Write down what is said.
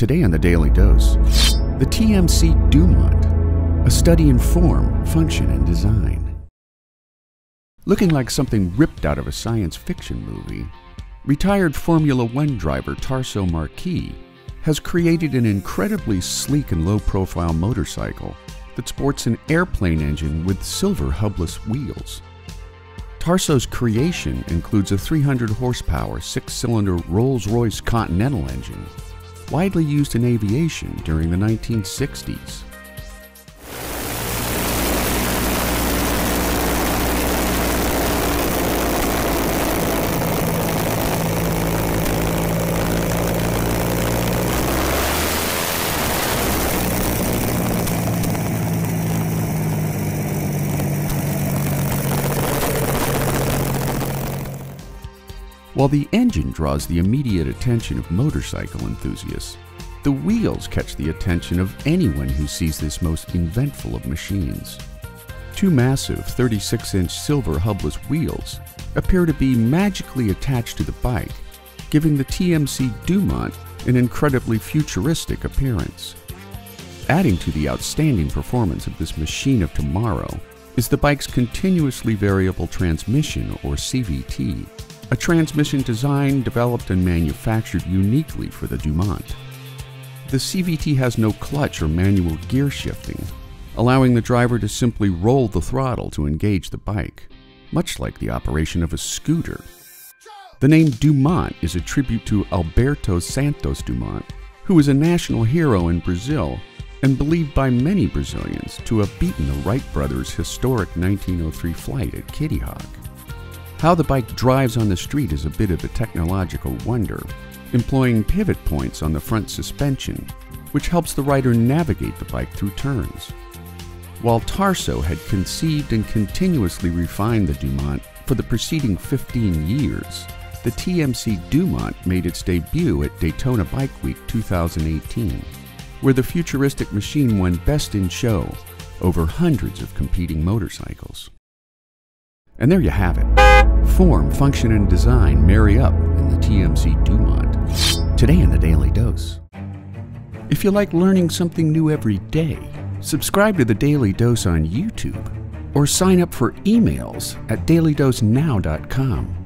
Today on the Daily Dose, the TMC Dumont, a study in form, function, and design. Looking like something ripped out of a science fiction movie, retired Formula One driver Tarso Marques has created an incredibly sleek and low profile motorcycle that sports an airplane engine with silver hubless wheels. Tarso's creation includes a 300 horsepower six cylinder Rolls Royce Continental engine widely used in aviation during the 1960s. While the engine draws the immediate attention of motorcycle enthusiasts, the wheels catch the attention of anyone who sees this most inventful of machines. Two massive 36 inch silver hubless wheels appear to be magically attached to the bike, giving the TMC Dumont an incredibly futuristic appearance. Adding to the outstanding performance of this machine of tomorrow is the bike's continuously variable transmission, or CVT, a transmission designed, developed, and manufactured uniquely for the Dumont. The CVT has no clutch or manual gear shifting, allowing the driver to simply roll the throttle to engage the bike, much like the operation of a scooter. The name Dumont is a tribute to Alberto Santos Dumont, who was a national hero in Brazil and believed by many Brazilians to have beaten the Wright brothers' historic 1903 flight at Kitty Hawk. How the bike drives on the street is a bit of a technological wonder, employing pivot points on the front suspension, which helps the rider navigate the bike through turns. While Tarso had conceived and continuously refined the Dumont for the preceding 15 years, the TMC Dumont made its debut at Daytona Bike Week 2018, where the futuristic machine won Best in Show over hundreds of competing motorcycles. And there you have it. Form, function, and design marry up in the TMC Dumont. Today in the Daily Dose. If you like learning something new every day, subscribe to the Daily Dose on YouTube or sign up for emails at dailydosenow.com.